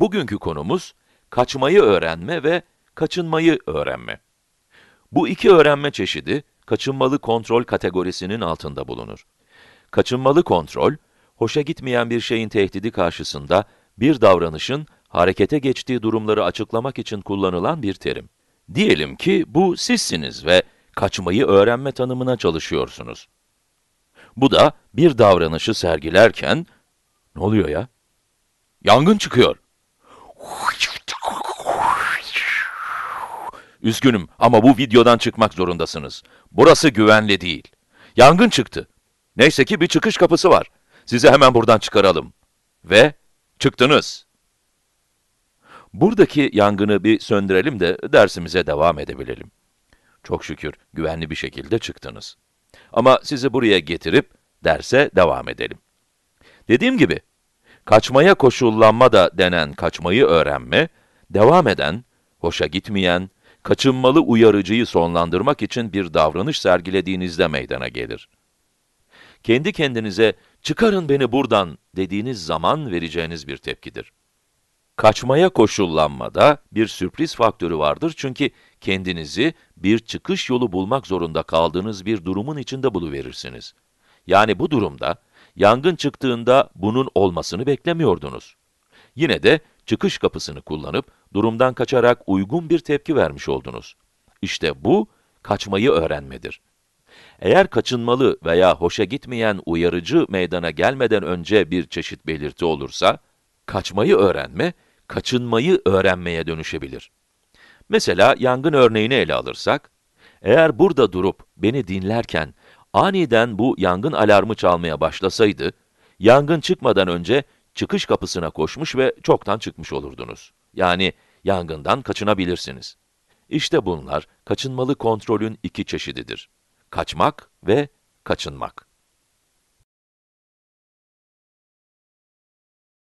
Bugünkü konumuz, kaçmayı öğrenme ve kaçınmayı öğrenme. Bu iki öğrenme çeşidi, kaçınmalı kontrol kategorisinin altında bulunur. Kaçınmalı kontrol, hoşa gitmeyen bir şeyin tehdidi karşısında bir davranışın harekete geçtiği durumları açıklamak için kullanılan bir terim. Diyelim ki bu sizsiniz ve kaçmayı öğrenme tanımına çalışıyorsunuz. Bu da bir davranışı sergilerken, ne oluyor ya? Yangın çıkıyor. Üzgünüm ama bu videodan çıkmak zorundasınız. Burası güvenli değil. Yangın çıktı. Neyse ki bir çıkış kapısı var. Sizi hemen buradan çıkaralım. Ve çıktınız. Buradaki yangını bir söndürelim de dersimize devam edebilelim. Çok şükür güvenli bir şekilde çıktınız. Ama sizi buraya getirip derse devam edelim. Dediğim gibi, kaçmaya koşullanma da denen kaçmayı öğrenme, devam eden, hoşa gitmeyen, kaçınmalı uyarıcıyı sonlandırmak için bir davranış sergilediğinizde meydana gelir. Kendi kendinize, çıkarın beni buradan dediğiniz zaman vereceğiniz bir tepkidir. Kaçmaya koşullanmada bir sürpriz faktörü vardır çünkü kendinizi bir çıkış yolu bulmak zorunda kaldığınız bir durumun içinde buluverirsiniz. Yani bu durumda, yangın çıktığında bunun olmasını beklemiyordunuz. Yine de çıkış kapısını kullanıp, durumdan kaçarak uygun bir tepki vermiş oldunuz. İşte bu, kaçmayı öğrenmedir. Eğer kaçınmalı veya hoşa gitmeyen uyarıcı meydana gelmeden önce bir çeşit belirti olursa, kaçmayı öğrenme, kaçınmayı öğrenmeye dönüşebilir. Mesela yangın örneğini ele alırsak, eğer burada durup beni dinlerken aniden bu yangın alarmı çalmaya başlasaydı, yangın çıkmadan önce çıkış kapısına koşmuş ve çoktan çıkmış olurdunuz. Yani yangından kaçınabilirsiniz. İşte bunlar kaçınmalı kontrolün iki çeşididir. Kaçmak ve kaçınmak.